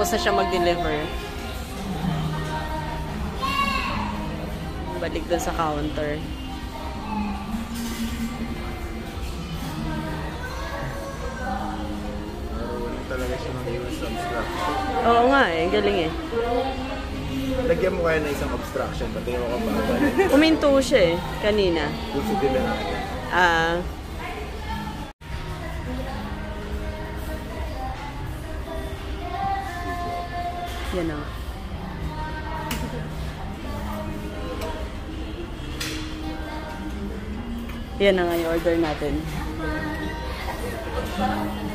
Tapos na siya mag-deliver. Balik dun sa counter. Talaga siya sa. Oo nga eh, galing eh. Lagyan mo kaya ng isang obstruction, pati mo ka ba? Uminto siya eh, kanina. Gusto din na natin. Ah. Yan o. Yan na nga yung order natin.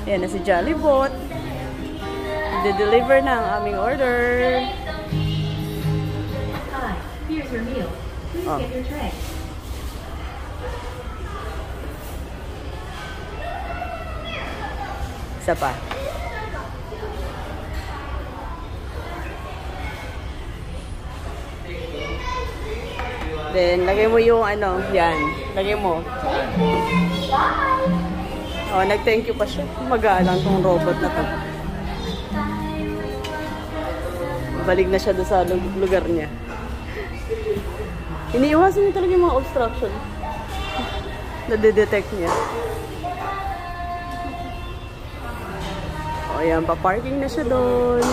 Yan na si Jollibot. De-deliver na ang aming order. Hi, here's your meal. Please Oh. get your tray. Isa pa. Then, lagay mo yung ano, yan. Lagay mo. Oh, nag-thank you pa siya. Magalang tong robot na to. Balik na siya doon sa lu- lugar niya. Iniiwasan niya talaga yung mga obstruction. Nade-detect niya. O, yan. Pa-parking na siya doon.